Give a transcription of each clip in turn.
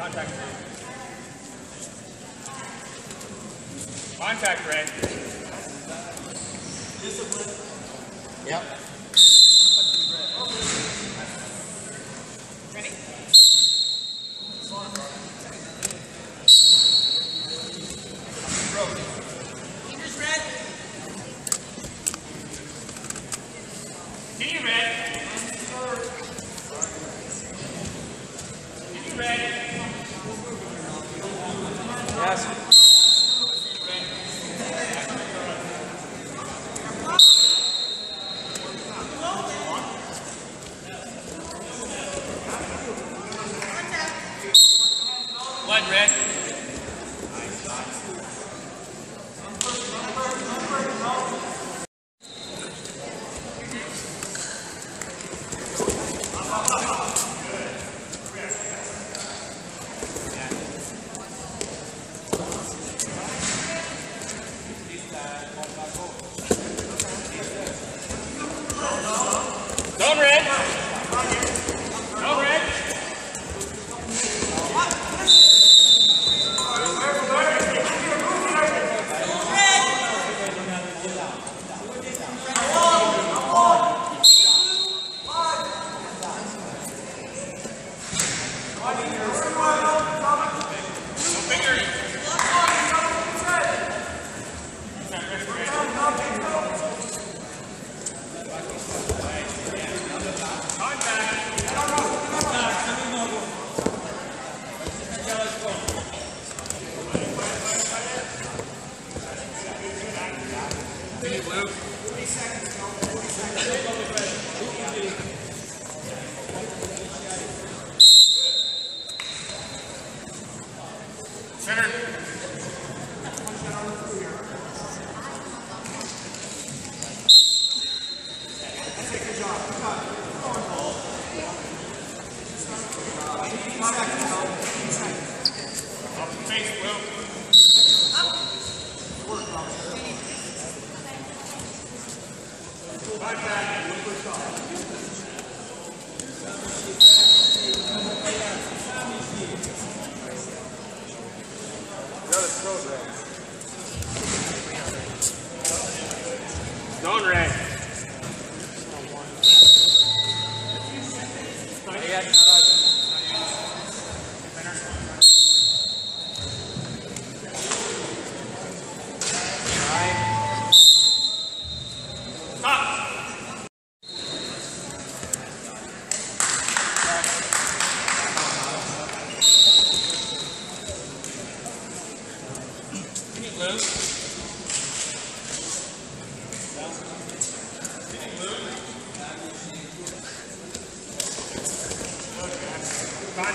Contact red. Contact red. Discipline. Yep. on red.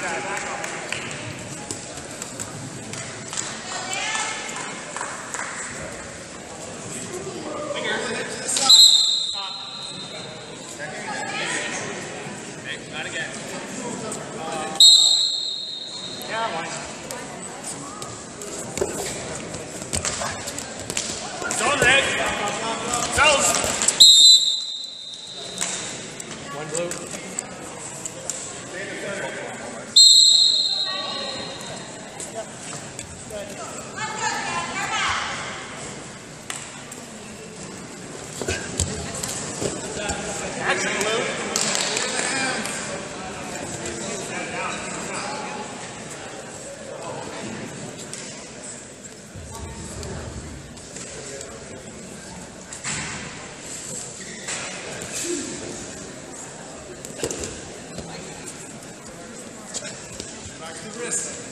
that. risk.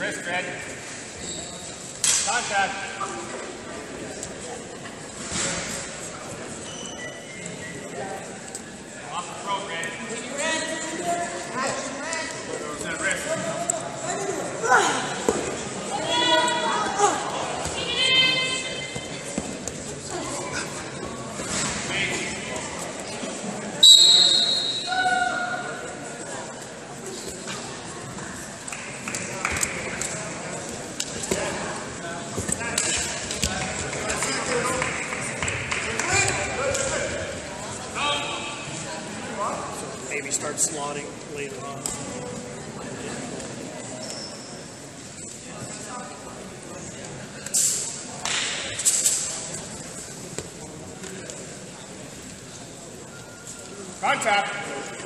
Red. Contact. Maybe start slotting later on. Contact.